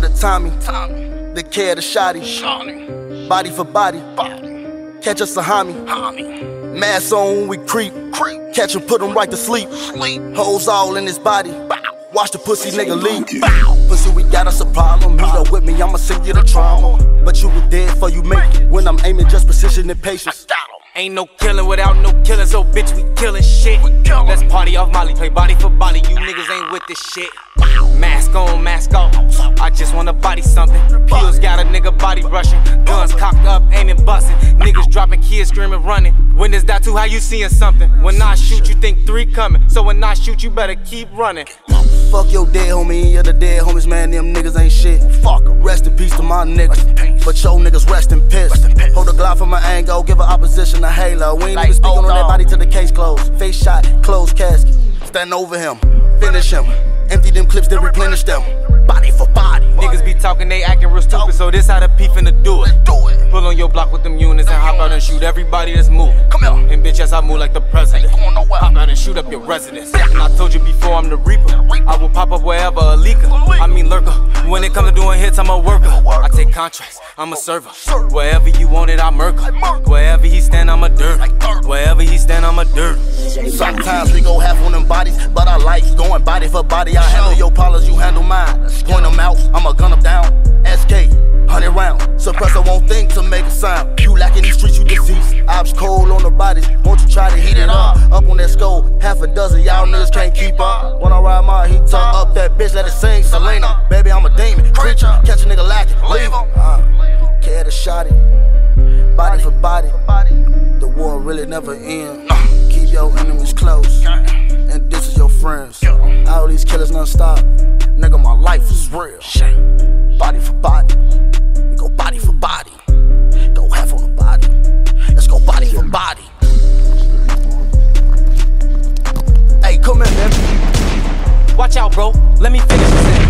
the Tommy. Tommy. The care the shotty. Body for body. Catch us a homie. Mask on when we creep. creep. Catch him, put him right to sleep. Hoes all in his body. Watch the pussy nigga leave. Pussy, we got us a problem. Meet up with me, I'ma send you the trauma. But you be dead for you make it. When I'm aiming, just precision and patience. Ain't no killing without no killing, so bitch, we killing shit. Let's party off Molly, play body for body. You niggas ain't with this shit. Mask on, mask off. Wanna body something. Pills got a nigga body rushing. Guns cocked up, aiming, busting. Niggas dropping, kids screaming, running. When is that too? How you seeing something? When I shoot, you think three coming. So when I shoot, you better keep running. Fuck your dead homie and your the dead homies, man. Them niggas ain't shit. Fuck 'em. Rest in peace to my niggas. But your niggas rest in piss. Hold a Glock from my angle, give a opposition a halo. We ain't even speaking on that body till the case closed. Face shot, closed casket. Stand over him, finish him. Empty them clips, then replenish them. Body for body. Niggas be talking, they acting real stupid, so this how the P finna do it. Do it. Pull on your block with them units and hop out and shoot everybody that's moving. And bitch, yes, I move like the president. Ain't going nowhere. Hop out and shoot up your residence. And I told you before, I'm the reaper. I will pop up wherever a leaker. I mean lurker. When it comes to doing hits, I'm a worker. I take contracts, I'm a server. Wherever you want it, I murk. Wherever he stand, I'm a dirt. Wherever he stand, I'm a dirt. Sometimes we go half on them bodies, but I like going body for body. I handle your problems, you handle mine. Out, I'ma gun them down. SK, 100 round. Suppressor won't think to make a sound. You lack in these streets, you deceased. Ops cold on the bodies, won't you try to heat it up? Up on that skull, half a dozen, y'all niggas can't keep up. When I ride my heat talk up that bitch, let it sing Selena. Baby, I'm a demon, creature. Catch a nigga lacking, leave him. Uh, care to shot it, body for body. The war really never ends. Keep your enemies close, and this is your friends. All these killers non-stop. Nigga, my life is real. Body for body. We go body for body. Go half on the body. Let's go body for body. Hey, come in, man. Watch out, bro. Let me finish this.